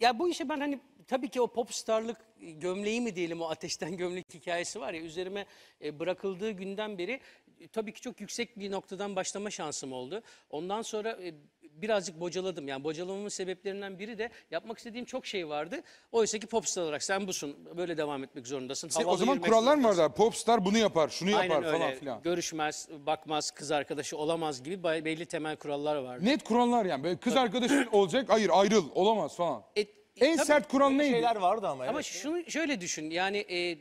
Ya bu işe ben hani tabii ki o popstarlık gömleği mi diyelim o ateşten gömlek hikayesi var ya üzerime e, bırakıldığı günden beri e, tabii ki çok yüksek bir noktadan başlama şansım oldu. Ondan sonra e, birazcık bocaladım. Yani bocalamamın sebeplerinden biri de yapmak istediğim çok şey vardı. Oysa ki popstar olarak sen busun böyle devam etmek zorundasın. Se- o havalı zaman yürümek kurallar mı zorundasın. vardı? abi? Popstar bunu yapar, şunu yapar Aynen öyle. falan filan. Görüşmez, bakmaz, kız arkadaşı olamaz gibi belli temel kurallar vardı. Net kurallar yani. Böyle kız arkadaşın olacak, hayır ayrıl, olamaz falan. E, En tabii- sert kural neydi? şeyler vardı ama. Ama evet. şunu şöyle düşün yani e, e,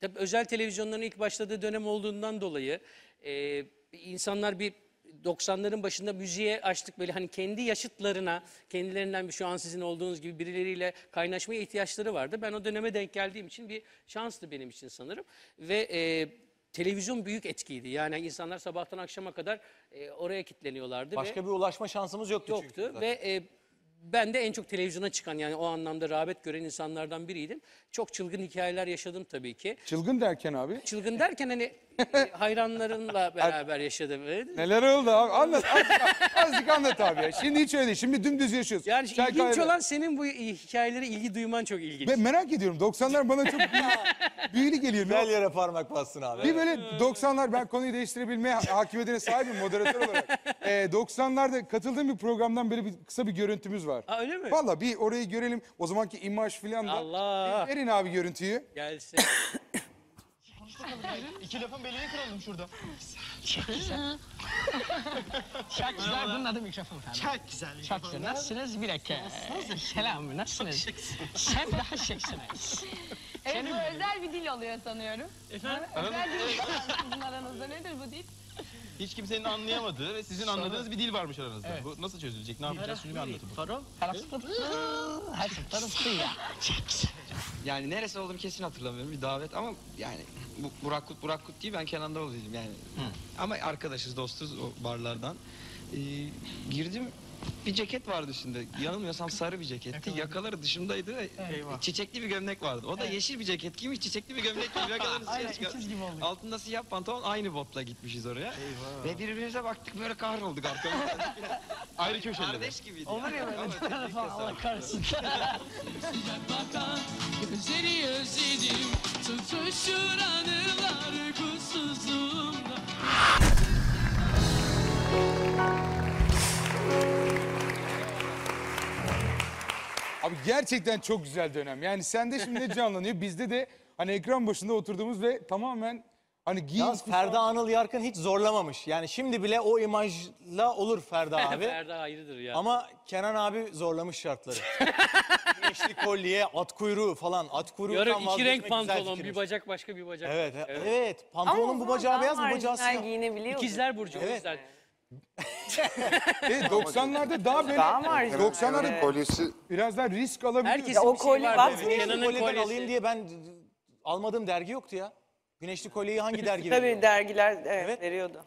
tabii özel televizyonların ilk başladığı dönem olduğundan dolayı e, insanlar bir 90'ların başında müziğe açtık böyle hani kendi yaşıtlarına kendilerinden bir şu an sizin olduğunuz gibi birileriyle kaynaşmaya ihtiyaçları vardı. Ben o döneme denk geldiğim için bir şanstı benim için sanırım ve e, televizyon büyük etkiydi. Yani insanlar sabahtan akşama kadar e, oraya kilitleniyorlardı ve Başka bir ulaşma şansımız yoktu, çünkü. yoktu zaten. ve e, ben de en çok televizyona çıkan yani o anlamda rağbet gören insanlardan biriydim. Çok çılgın hikayeler yaşadım tabii ki. Çılgın derken abi. Çılgın derken hani e, hayranlarımla beraber yaşadım. Neler oldu abi? Anlat. Azıcık, azıcık anlat abi ya. Şimdi hiç öyle değil. Şimdi dümdüz yaşıyoruz. Yani Çay ilginç kahve- olan senin bu hikayelere ilgi duyman çok ilginç. Ben merak ediyorum. 90'lar bana çok büyülü, büyülü geliyor. Güzel yere parmak bassın abi. Bir böyle 90'lar ben konuyu değiştirebilmeye hakimiyetine sahibim moderatör olarak. Ee, 90'larda katıldığım bir programdan böyle bir kısa bir görüntümüz var. Aa, öyle mi? Valla bir orayı görelim. O zamanki imaj filan da. Allah. Bir Verin abi görüntüyü. Gelsin. İki lafın belini kıralım şurada. Çok güzel. Bunun adı mikrofon efendim. Çok güzel. Çok güzel. Nasılsınız? Bir dakika. Selam. Nasılsınız? Sen daha şıksınız. Evet bu özel bir dil oluyor sanıyorum. Efendim? Özel bir dil var sizin aranızda. Nedir bu dil? Hiç kimsenin anlayamadığı ve sizin anladığınız bir dil varmış aranızda. Bu nasıl çözülecek? Ne yapacağız? Şunu bir anlatın. Yani neresi olduğunu kesin hatırlamıyorum bir davet ama yani bu Burak Kut Burak Kut değil ben Kenan'da olaydım yani. Ama arkadaşız dostuz o barlardan. Ee, girdim bir ceket vardı üstünde. Yanılmıyorsam sarı bir ceketti. Yakaları dışımdaydı ve çiçekli bir gömlek vardı. O da yeşil bir ceket giymiş, çiçekli bir gömlek giymiş. Yakaları dışarı çıkıyor. Altında siyah pantolon aynı botla gitmişiz oraya. Ve birbirimize baktık böyle kahrolduk arkamızdan. Ayrı köşelerde. Kardeş gibiydi. Olur ya böyle falan Allah kahretsin. bakan gözleri özledim Abi gerçekten çok güzel dönem. Yani sende şimdi ne canlanıyor? Bizde de hani ekran başında oturduğumuz ve tamamen hani giyin. Yalnız Ferda Anıl Yarkın hiç zorlamamış. Yani şimdi bile o imajla olur Ferda abi. Ferda ayrıdır ya. Ama Kenan abi zorlamış şartları. Güneşli kolye, at kuyruğu falan. At kuyruğundan Yarın iki vazgeçmek renk güzel pantolon, fikirmiş. bir bacak başka bir bacak. Evet, evet. Pantolonun bu bacağı beyaz, bu bacağı siyah. giyinebiliyor. İkizler Burcu o Evet. yüzden. E, 90'larda daha böyle Daha marjinal. 90'larda Kolyesi biraz daha risk alabiliyor. Herkesin o bir kolye vardı. batmıyor. Evet, Güneşli Kenan'ın kolyeden kolyesi. alayım diye ben almadığım dergi yoktu ya. Güneşli kolyeyi hangi dergi Tabii veriyor? dergiler evet, Evet. veriyordu.